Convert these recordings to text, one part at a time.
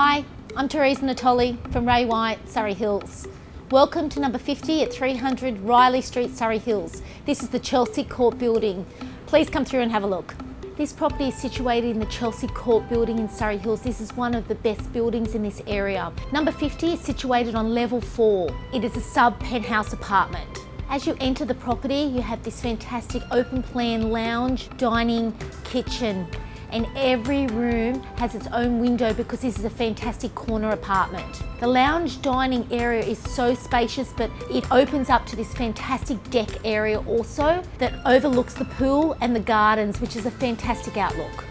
Hi, I'm Teresa Natoli from Ray White, Surry Hills. Welcome to number 50 at 300 Riley Street, Surry Hills. This is the Chelsea Court building. Please come through and have a look. This property is situated in the Chelsea Court building in Surry Hills. This is one of the best buildings in this area. Number 50 is situated on level 4. It is a sub penthouse apartment. As you enter the property, you have this fantastic open plan lounge, dining, kitchen, and every room has its own window because this is a fantastic corner apartment. The lounge dining area is so spacious but it opens up to this fantastic deck area also that overlooks the pool and the gardens which is a fantastic outlook.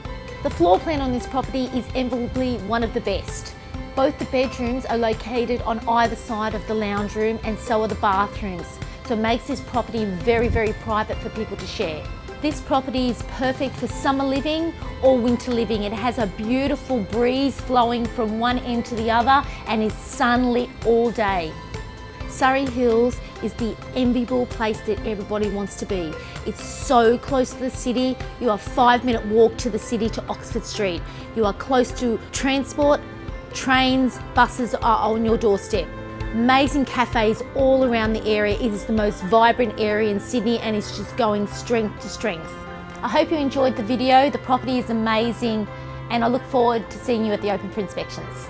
The floor plan on this property is enviably one of the best. Both the bedrooms are located on either side of the lounge room and so are the bathrooms so it makes this property very very private for people to share. This property is perfect for summer living or winter living. It has a beautiful breeze flowing from one end to the other and is sunlit all day. Surry Hills is the enviable place that everybody wants to be. It's so close to the city. You are five minute walk to the city to Oxford Street. You are close to transport, trains, buses are on your doorstep. Amazing cafes all around the area. It is the most vibrant area in Sydney and it's just going strength to strength. I hope you enjoyed the video. The property is amazing and I look forward to seeing you at the open for inspections.